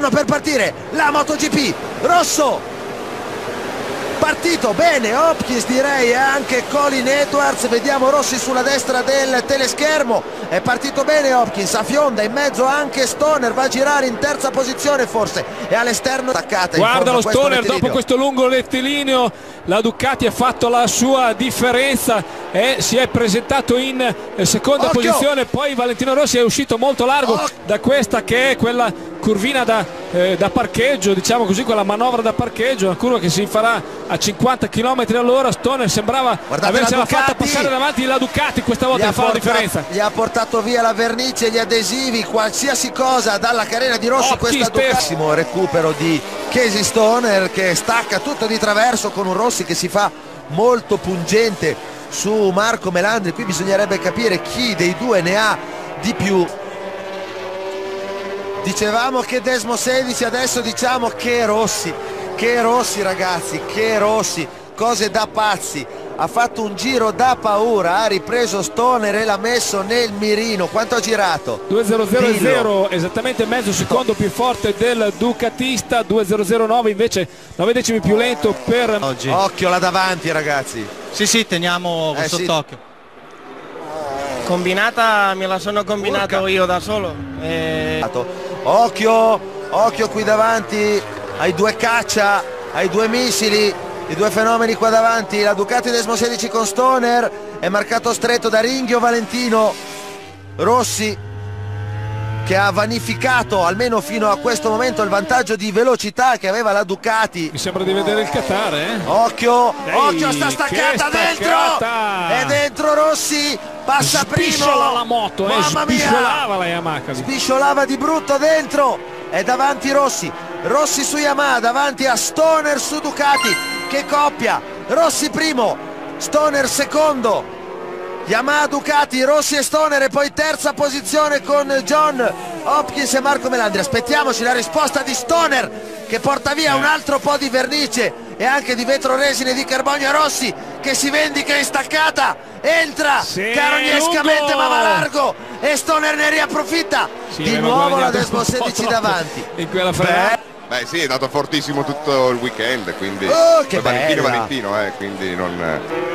stanno per partire. La MotoGP Rosso. Partito bene Hopkins direi e anche Colin Edwards. Vediamo Rossi sulla destra del teleschermo. È partito bene Hopkins a fionda in mezzo anche Stoner. Va a girare in terza posizione forse. E all'esterno attaccata guarda lo Stoner dopo questo lungo rettilineo la Ducati ha fatto la sua differenza e si è presentato in eh, seconda Occhio. posizione. Poi Valentino Rossi è uscito molto largo Occhio. da questa che è quella curvina da, eh, da, parcheggio diciamo così quella manovra da parcheggio una curva che si farà a 50 km all'ora. Stoner sembrava avercela fatta passare davanti la Ducati questa volta fa la differenza. gli ha portato via la vernice gli adesivi qualsiasi cosa dalla carena di Rossi Occhi questa Ducati recupero di Casey Stoner che stacca tutto di traverso con un Rossi che si fa molto pungente su Marco Melandri. Qui bisognerebbe capire chi dei due ne ha di più dicevamo che Desmo 16 adesso diciamo che Rossi. Che Rossi ragazzi che Rossi. Cose da pazzi. Ha fatto un giro da paura ha ripreso Stoner e l'ha messo nel mirino. Quanto ha girato? 2.00 esattamente mezzo secondo più forte del Ducatista. 2.009 invece 9 decimi più lento per oggi. Occhio là davanti ragazzi. Sì sì teniamo eh, sott'occhio sì. Combinata me la sono combinato Urca. io da solo e... occhio occhio qui davanti ai due caccia ai due missili i due fenomeni qua davanti la Ducati Desmo 16 con Stoner è marcato stretto da Ringhio Valentino Rossi che ha vanificato almeno fino a questo momento il vantaggio di velocità che aveva la Ducati. Mi sembra di vedere il Qatar eh? occhio Ehi, occhio sta staccata dentro! E dentro Rossi passa primo! la moto eh, Mamma spisciolava la Yamaha spisciolava di brutto dentro! È davanti Rossi. Rossi su Yamaha davanti a Stoner su Ducati. Che coppia! Rossi primo Stoner secondo Yamaha Ducati, Rossi e Stoner e poi terza posizione con John Hopkins e Marco Melandri. Aspettiamoci la risposta di Stoner che porta via un altro po' di vernice e anche di vetro resine di carbonio Rossi che si vendica in staccata entra sì, carognescamente ma va largo e Stoner ne riapprofitta. Sì, di nuovo la Desmo 16 davanti. in quella frenata Beh sì, è andato fortissimo tutto il weekend, quindi oh, che Valentino Valentino, eh, quindi non...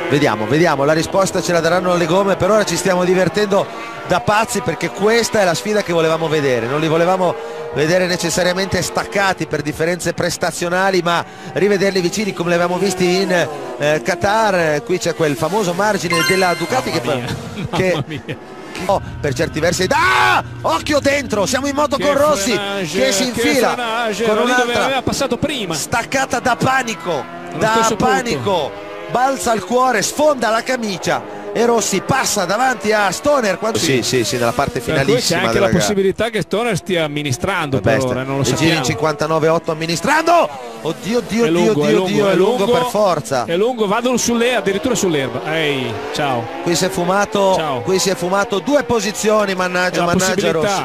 Vediamo, vediamo, la risposta ce la daranno alle gomme, per ora ci stiamo divertendo da pazzi perché questa è la sfida che volevamo vedere, non li volevamo vedere necessariamente staccati per differenze prestazionali ma rivederli vicini come li avevamo visti in eh, Qatar, qui c'è quel famoso margine della Ducati mamma che, mia, che Oh, per certi versi ah! occhio dentro siamo in moto che con Rossi frenage, che si infila che con un'altra passato prima staccata da panico da panico punto. balza il cuore sfonda la camicia e Rossi passa davanti a Stoner quando sì, sì, sì, nella parte finalissima c'è anche la possibilità che Stoner stia amministrando per ora, non lo sappiamo. in 59-8 amministrando. Oddio, oddio, è lungo, oddio, oddio, è, lungo, è lungo per forza. È lungo, vado sull'erba, addirittura sull'erba. Ehi, ciao. Qui si è fumato ciao. qui si è fumato due posizioni mannaggia, mannaggia Rossi.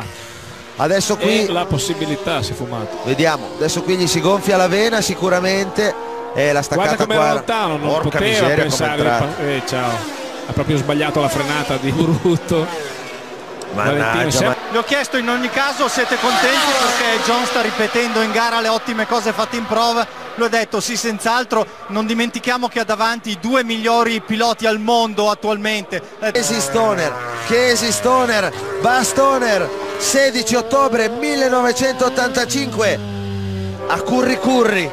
Adesso qui e la possibilità si è fumato. Vediamo adesso qui gli si gonfia la vena sicuramente. E la staccata guarda come era lontano non Porca poteva miseria, pensare eh, ciao ha proprio sbagliato la frenata di brutto Mannaggia, ma... ho chiesto in ogni caso siete contenti perché John sta ripetendo in gara le ottime cose fatte in prova? Lo ha detto sì senz'altro. Non dimentichiamo che ha davanti i due migliori piloti al mondo attualmente. Casey Stoner Casey Stoner va Stoner 16 ottobre 1985 a Curri Curri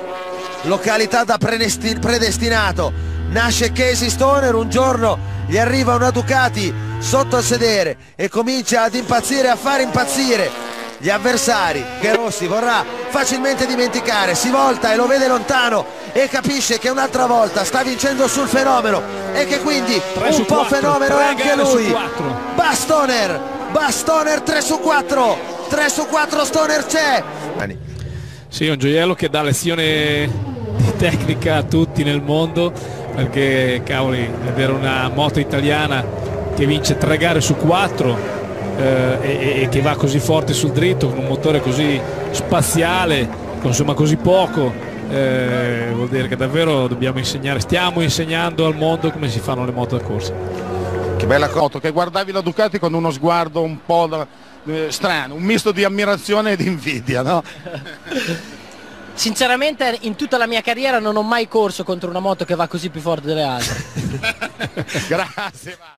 località da predestinato. Nasce Casey Stoner un giorno gli arriva una Ducati sotto il sedere e comincia ad impazzire, a far impazzire gli avversari che Rossi vorrà facilmente dimenticare, si volta e lo vede lontano e capisce che un'altra volta sta vincendo sul fenomeno e che quindi un po' 4, fenomeno è anche lui. Bastoner, Bastoner 3 su 4, 3 su 4 Stoner c'è. Sì, un gioiello che dà lezione di tecnica a tutti nel mondo perché cavoli avere una moto italiana che vince tre gare su quattro eh, e, e, che va così forte sul dritto con un motore così spaziale consuma così poco eh, vuol dire che davvero dobbiamo insegnare stiamo insegnando al mondo come si fanno le moto da corsa Che bella moto, che guardavi la Ducati con uno sguardo un po' da, eh, strano, un misto di ammirazione e di invidia, no? Sinceramente in tutta la mia carriera non ho mai corso contro una moto che va così più forte delle altre. Grazie.